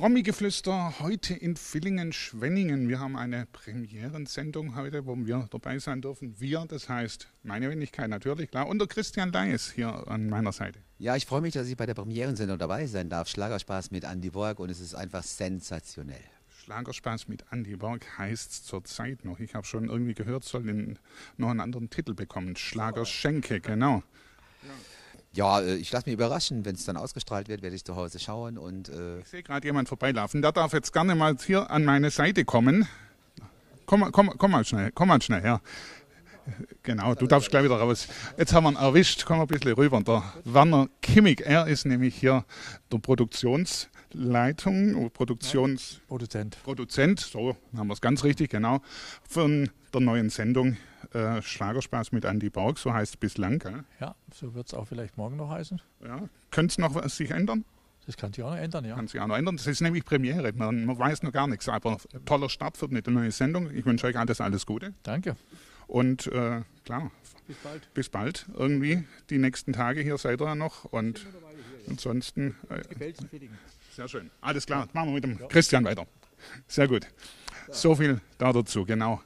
Promi-Geflüster heute in Villingen-Schwenningen. Wir haben eine Premierensendung heute, wo wir dabei sein dürfen. Wir, das heißt meine Wenigkeit natürlich, klar. Und der Christian Leis hier an meiner Seite. Ja, ich freue mich, dass ich bei der Premierensendung dabei sein darf. Schlagerspaß mit Andy Borg und es ist einfach sensationell. Schlagerspaß mit Andy Borg heißt es zurzeit noch. Ich habe schon irgendwie gehört, soll den, noch einen anderen Titel bekommen. Schlagerschenke, genau. Ja. Äh, ich lasse mich überraschen. Wenn es dann ausgestrahlt wird, werde ich zu Hause schauen. Und, äh ich sehe gerade jemand vorbeilaufen. Der darf jetzt gerne mal hier an meine Seite kommen. Komm, komm, komm mal schnell, komm mal schnell her. Genau, du darfst gleich wieder raus. Jetzt haben wir ihn erwischt, komm ein bisschen rüber. Der Werner Kimmig, er ist nämlich hier der Produktionsleitung, Produktions... Produzent. Produzent, so haben wir es ganz richtig, genau, von der neuen Sendung äh, Schlagerspaß mit Andy Borg, so heißt es bislang. Gell? Ja, so wird es auch vielleicht morgen noch heißen. Ja. Könnte es noch was sich ändern? Das kann sich auch noch ändern, ja. Kann sich auch noch ändern. Das ist nämlich Premiere. Man, man weiß noch gar nichts. Aber toller Start für eine neue Sendung. Ich wünsche euch alles, alles Gute. Danke. Und äh, klar, bis bald. Bis bald. Irgendwie die nächsten Tage hier seid ihr noch. Und ansonsten. Äh, sehr schön. Alles klar. Machen wir mit dem ja. Christian weiter. Sehr gut. So viel da dazu, genau.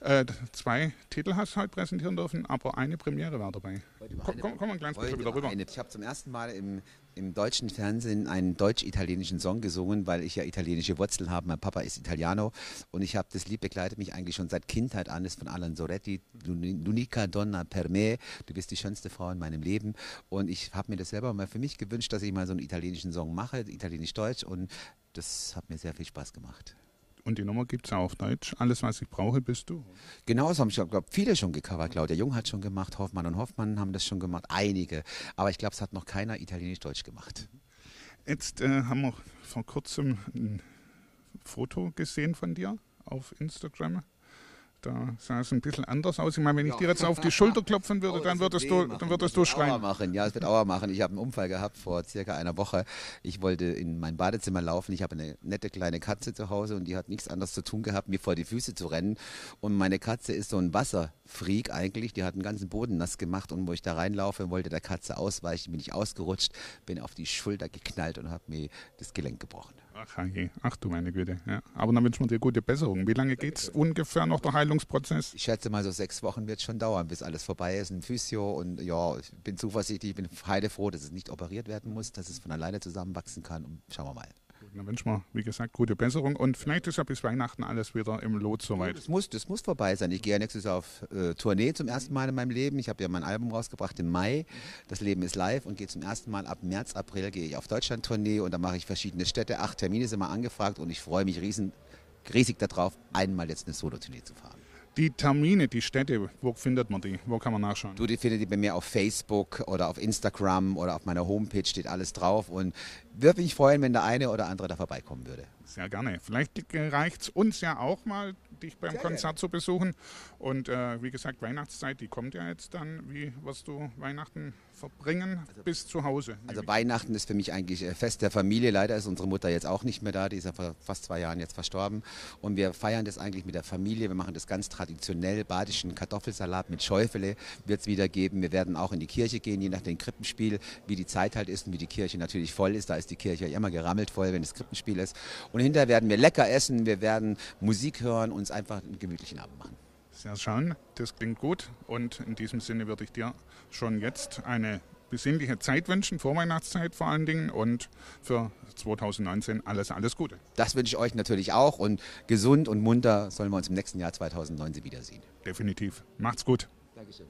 Äh, zwei Titel hast du heute präsentieren dürfen, aber eine Premiere war dabei. Komm, komm, komm ein kleines bisschen wieder rüber. Eine. Ich habe zum ersten Mal im, im deutschen Fernsehen einen deutsch-italienischen Song gesungen, weil ich ja italienische Wurzeln habe. Mein Papa ist Italiano und ich habe das Lied begleitet mich eigentlich schon seit Kindheit an. Das ist von Alan Soretti, L'unica donna per me. Du bist die schönste Frau in meinem Leben. Und ich habe mir das selber mal für mich gewünscht, dass ich mal so einen italienischen Song mache, italienisch-deutsch. Und das hat mir sehr viel Spaß gemacht. Und die Nummer gibt es auch auf Deutsch. Alles, was ich brauche, bist du. Genau, das haben ich glaube viele schon gecovert. Claudia Jung hat schon gemacht, Hoffmann und Hoffmann haben das schon gemacht, einige. Aber ich glaube, es hat noch keiner italienisch-deutsch gemacht. Jetzt äh, haben wir vor kurzem ein Foto gesehen von dir auf Instagram. Da sah es ein bisschen anders aus. Ich meine, wenn ich ja. dir jetzt auf die Schulter klopfen würde, oh, dann würdest du, dann würdest du schreien. Auer machen. Ja, es wird Auer machen. Ich habe einen Unfall gehabt vor circa einer Woche. Ich wollte in mein Badezimmer laufen. Ich habe eine nette kleine Katze zu Hause und die hat nichts anderes zu tun gehabt, mir vor die Füße zu rennen. Und meine Katze ist so ein Wasserfreak eigentlich. Die hat den ganzen Boden nass gemacht und wo ich da reinlaufe, wollte der Katze ausweichen, bin ich ausgerutscht, bin auf die Schulter geknallt und habe mir das Gelenk gebrochen. Ach, ach du meine Güte. Ja. Aber dann wünschen wir dir gute Besserung. Wie lange geht es ungefähr noch der Heilungsprozess? Ich schätze mal, so sechs Wochen wird es schon dauern, bis alles vorbei ist. Ein Physio und ja, ich bin zuversichtlich, ich bin heilefroh, dass es nicht operiert werden muss, dass es von alleine zusammenwachsen kann. Und schauen wir mal. Dann wünschen wir, wie gesagt, gute Besserung und vielleicht ist ja bis Weihnachten alles wieder im Lot soweit. Das muss, das muss vorbei sein. Ich gehe ja nächstes Jahr auf äh, Tournee zum ersten Mal in meinem Leben. Ich habe ja mein Album rausgebracht im Mai. Das Leben ist live und gehe zum ersten Mal ab März, April gehe ich auf Deutschland-Tournee und da mache ich verschiedene Städte. Acht Termine sind mal angefragt und ich freue mich riesen, riesig darauf, einmal jetzt eine Solo-Tournee zu fahren. Die Termine, die Städte, wo findet man die? Wo kann man nachschauen? Du, die findet ihr bei mir auf Facebook oder auf Instagram oder auf meiner Homepage, steht alles drauf. Und würde mich freuen, wenn der eine oder andere da vorbeikommen würde. Sehr gerne. Vielleicht reicht es uns ja auch mal, dich beim Sehr Konzert gerne. zu besuchen. Und äh, wie gesagt, Weihnachtszeit, die kommt ja jetzt dann. Wie wirst du Weihnachten verbringen also, bis zu Hause? Also Weihnachten ist für mich eigentlich äh, Fest der Familie. Leider ist unsere Mutter jetzt auch nicht mehr da. Die ist ja vor fast zwei Jahren jetzt verstorben. Und wir feiern das eigentlich mit der Familie. Wir machen das ganz traditionell. Badischen Kartoffelsalat mit Schäufele wird es wieder geben. Wir werden auch in die Kirche gehen, je nach dem Krippenspiel, wie die Zeit halt ist und wie die Kirche natürlich voll ist. Da ist die Kirche immer gerammelt voll, wenn das Krippenspiel ist. Und hinterher werden wir lecker essen, wir werden Musik hören, uns einfach einen gemütlichen Abend machen. Sehr schön, das klingt gut. Und in diesem Sinne würde ich dir schon jetzt eine besinnliche Zeit wünschen, Vorweihnachtszeit vor allen Dingen und für 2019 alles, alles Gute. Das wünsche ich euch natürlich auch und gesund und munter sollen wir uns im nächsten Jahr 2019 wiedersehen. Definitiv. Macht's gut. Dankeschön.